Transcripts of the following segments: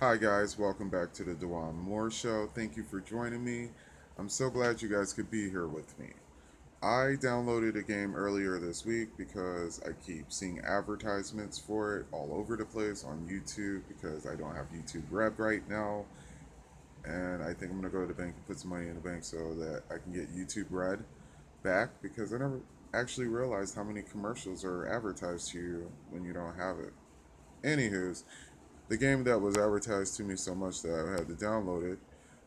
Hi, guys. Welcome back to the Djuan Moore Show. Thank you for joining me. I'm so glad you guys could be here with me. I downloaded a game earlier this week because I keep seeing advertisements for it all over the place on YouTube because I don't have YouTube Red right now. And I think I'm going to go to the bank and put some money in the bank so that I can get YouTube Red back because I never actually realized how many commercials are advertised to you when you don't have it. Anywho's, the game that was advertised to me so much that I had to download it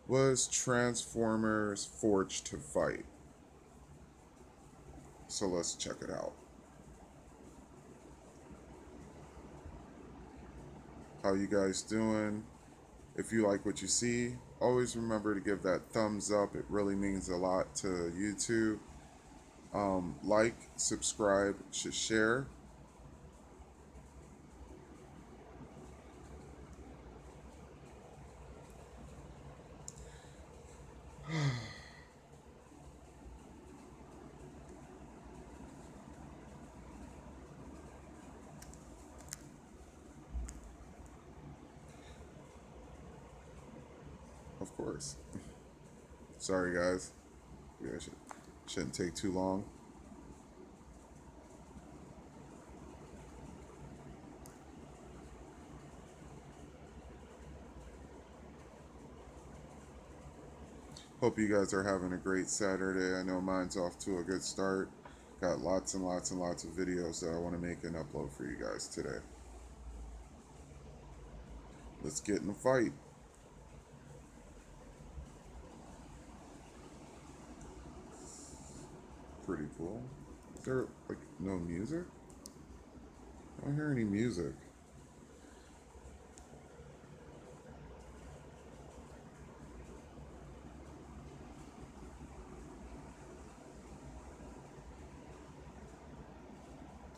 was Transformers Forged to Fight. So let's check it out. How you guys doing? If you like what you see, always remember to give that thumbs up. It really means a lot to YouTube. Um, like, subscribe, share. Of course. Sorry, guys. Should, shouldn't take too long. Hope you guys are having a great Saturday. I know mine's off to a good start. Got lots and lots and lots of videos that I want to make and upload for you guys today. Let's get in the fight. Pretty cool. Is there like no music? I don't hear any music.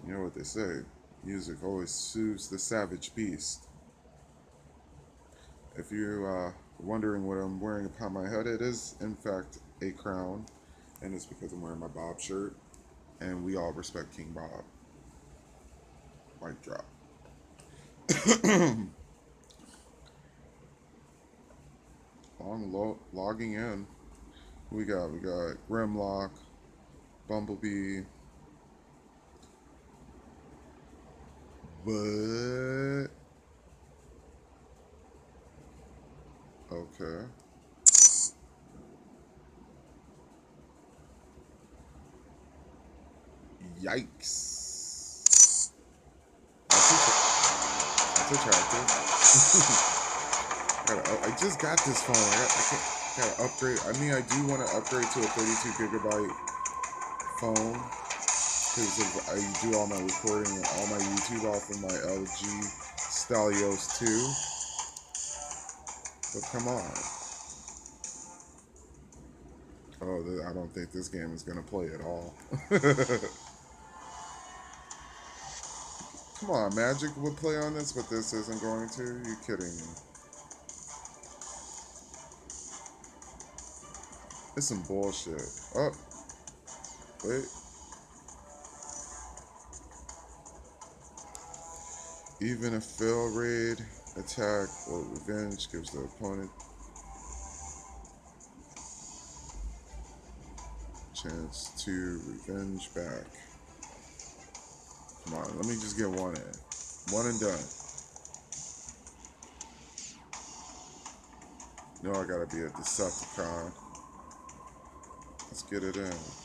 You know what they say music always soothes the savage beast. If you're uh, wondering what I'm wearing upon my head, it is, in fact, a crown. And it's because I'm wearing my Bob shirt. And we all respect King Bob. Mic drop. Long lo- logging in. We got? We got Grimlock, Bumblebee, But okay. Yikes. That's, attra- that's attractive. gotta, I just got this phone. I, got, I can't, gotta upgrade. I mean, I do want to upgrade to a 32 gigabyte phone because I do all my recording and all my YouTube off of my LG Stelios 2. But come on. Oh, I don't think this game is going to play at all. come on, Magic would play on this, but this isn't going to? You kidding me? It's some bullshit. Oh. Wait. Even a fail raid attack or revenge gives the opponent chance to revenge back. Come on, let me just get one in. One and done. No, I gotta be a Decepticon. Let's get it in.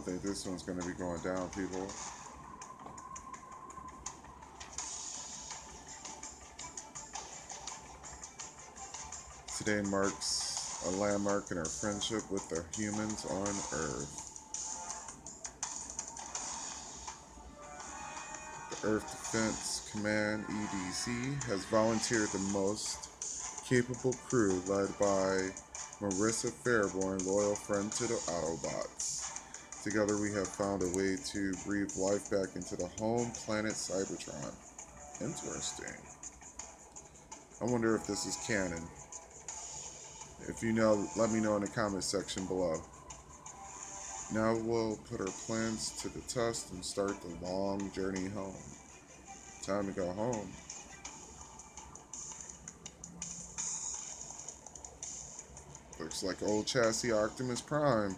Don't think this one's going to be going down, people. Today marks a landmark in our friendship with the humans on Earth. The Earth Defense Command, EDC, has volunteered the most capable crew led by Marissa Fairborn, loyal friend to the Autobots. Together we have found a way to breathe life back into the home planet Cybertron. Interesting. I wonder if this is canon. If you know, let me know in the comment section below. Now we'll put our plans to the test and start the long journey home. Time to go home. Looks like old chassis Optimus Prime.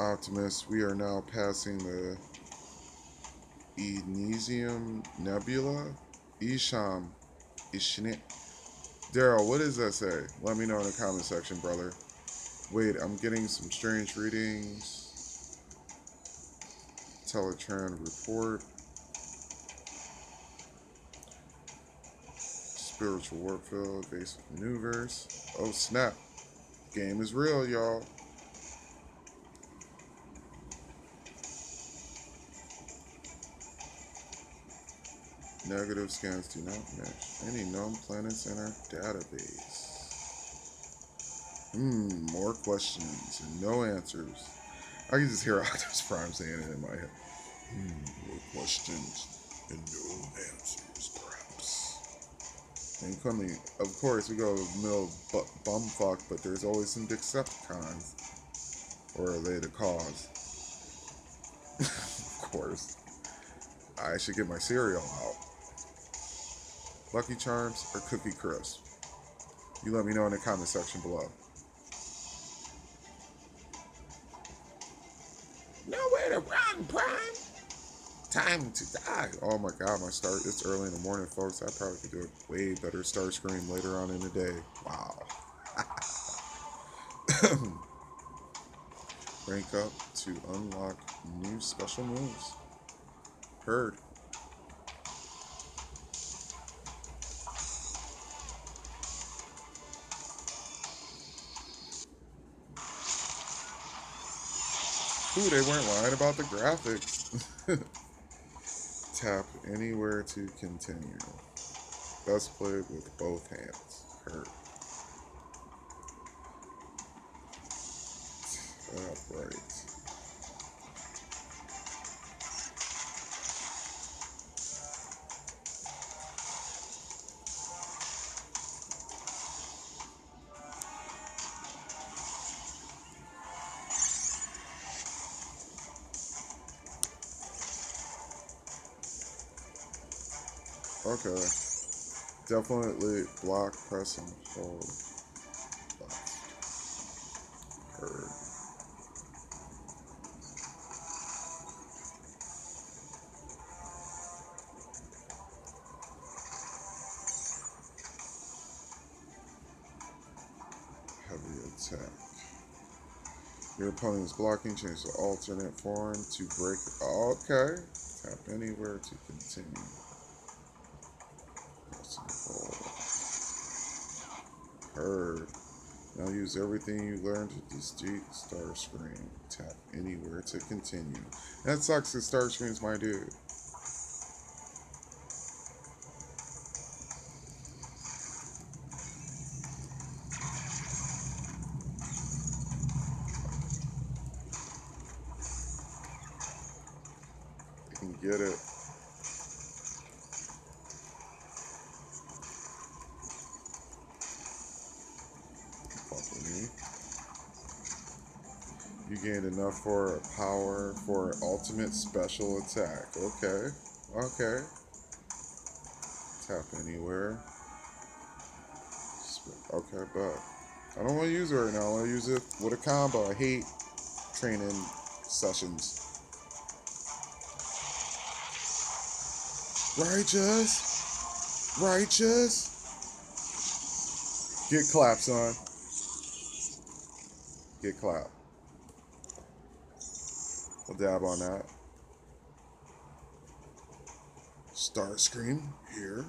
Optimus, we are now passing the Enesium Nebula. Isham. Ishnit. Daryl, what does that say? Let me know in the comment section, brother. Wait, I'm getting some strange readings. Teletran report. Spiritual Warfield, basic maneuvers. Oh snap. Game is real, y'all. Negative scans do not match any known planets in our database. Hmm, more questions and no answers. I can just hear Optimus Prime saying it in my head. Hmm, more questions and no answers, perhaps. And coming, of course, we go bu bumfuck, but there's always some Decepticons. Or are they the cause? of course. I should get my cereal out. Lucky Charms or Cookie Crisp? You let me know in the comment section below. Nowhere to run, Prime. Time to die. Oh my god, my start. It's early in the morning, folks. I probably could do a way better start screen later on in the day. Wow. Rank up to unlock new special moves. Heard. Ooh, they weren't lying about the graphics. Tap anywhere to continue. Best played with both hands. Hurt. Tap right. Okay. Definitely block, press, and hold. Heavy attack. Your opponent is blocking, change the alternate form to break. Okay. Tap anywhere to continue. Heard. Now use everything you learned to defeat Starscream. Tap anywhere to continue. That sucks that Starscream's my dude. You can get it. You for power for ultimate special attack. Okay. Okay. Tap anywhere. Okay, but I don't want to use it right now. I want to use it with a combo. I hate training sessions. Righteous. Righteous. Get claps on. Get clapped. We'll dab on that. Starscream here.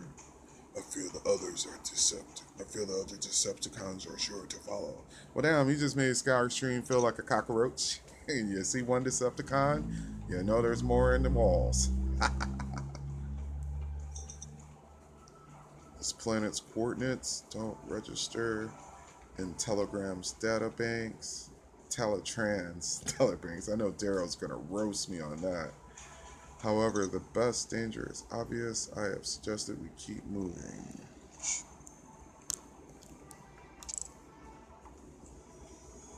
I feel the others are deceptive. I feel the other Decepticons are sure to follow. Well, damn, you just made Starscream feel like a cockroach. And you see one Decepticon, you know there's more in the walls. this planet's coordinates don't register in Telegram's databanks. Teletrans Telebrings. I know Daryl's gonna roast me on that. However, the best danger is obvious. I have suggested we keep moving.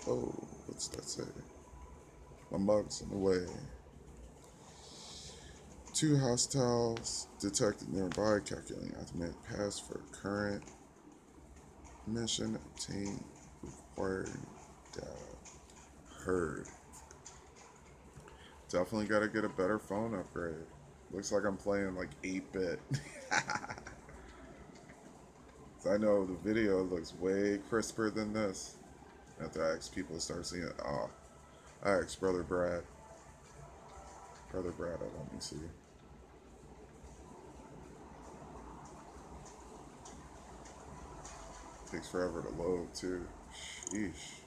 Oh, what's that say? My mug's in the way. Two hostiles detected nearby, calculating ultimate pass for current mission. Obtain required. Heard. Definitely got to get a better phone upgrade. Looks like I'm playing like 8 bit. I know the video looks way crisper than this. After I ask people to start seeing it. Oh, I asked Brother Brad. Brother Brad, I let me see. Takes forever to load too. Sheesh.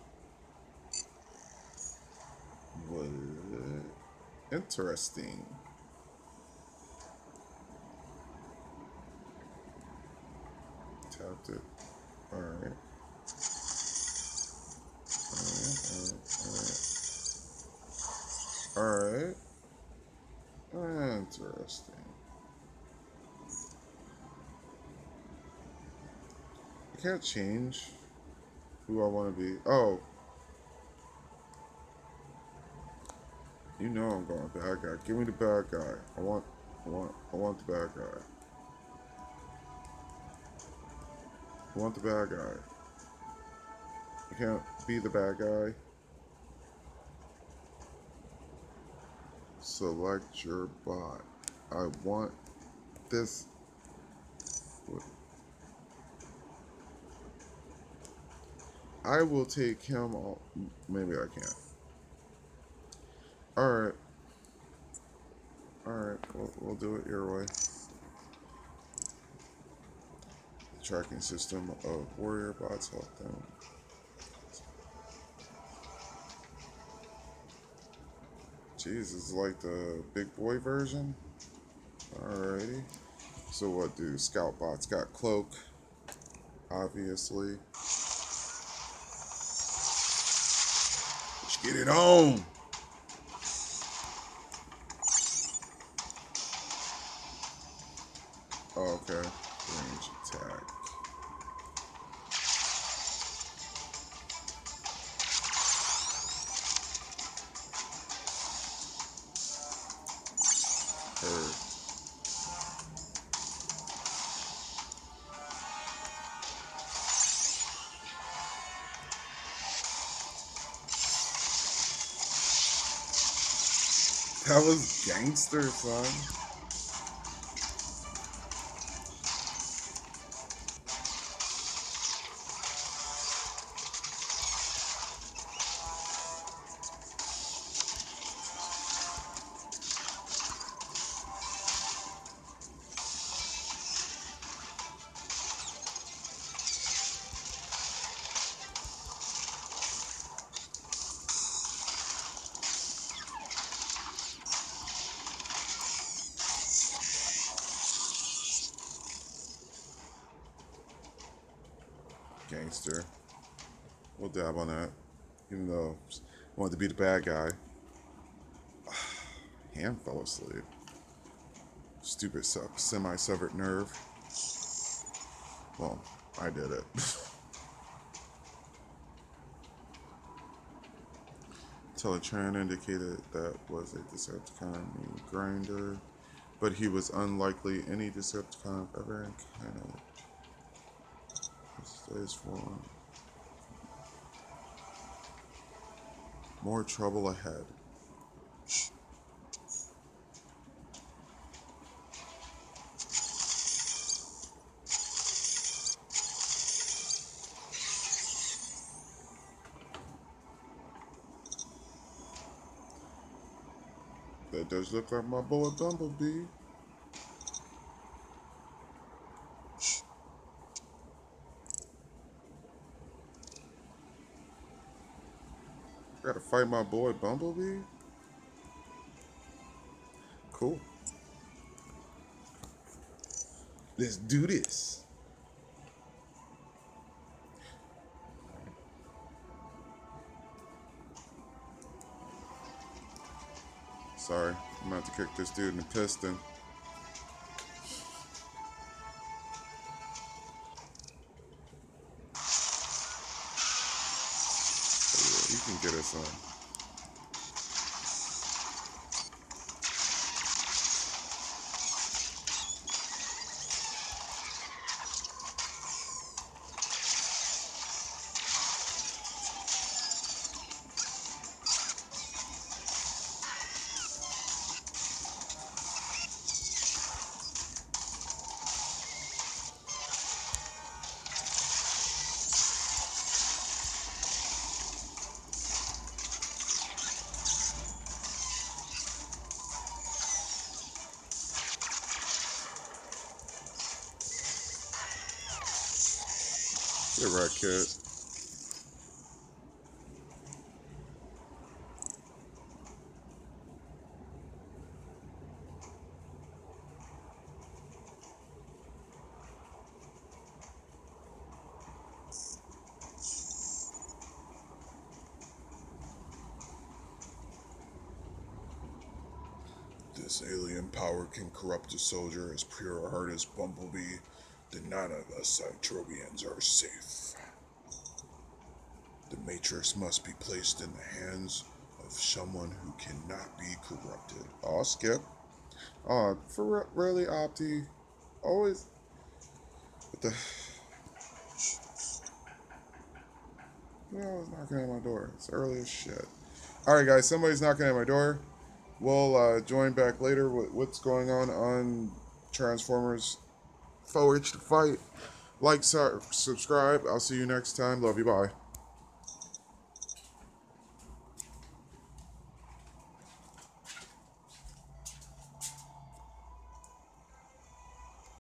What? Uh, interesting. Tapped it. Alright. Alright, alright, alright. Interesting. I can't change who I want to be. Oh. You know I'm going bad guy. Give me the bad guy. I want I want I want the bad guy. I want the bad guy. I can't be the bad guy. Select your bot. I want this I will take him all. Maybe I can't. Alright. Alright, we'll, we'll do it your way. The tracking system of warrior bots help them. Jeez, it's like the big boy version. Alrighty. So what do scout bots got cloak? Obviously. Let's get it on. Okay. Range attack. Heard. That was gangster, son. Gangster. We'll dab on that. Even though I wanted to be the bad guy. Hand fell asleep. Stupid semi-severed nerve. Well, I did it. Teletran indicated that was a Decepticon named Grinder, but he was unlikely any Decepticon I've ever encountered. Stays for more trouble ahead. That does look like my boy Bumblebee. fight my boy Bumblebee? Cool. Let's do this. Sorry, I'm about to kick this dude in the piston. You kid. This alien power can corrupt a soldier as pure heart as Bumblebee then none of us Cytrobians are safe. The Matrix must be placed in the hands of someone who cannot be corrupted. Oh, skip. Oh, for really, Opti. Always. What the. No, it's knocking at my door. It's early as shit. Alright, guys, somebody's knocking at my door. We'll uh, join back later with what's going on on Transformers Forged to Fight. Like, subscribe. I'll see you next time. Love you. Bye.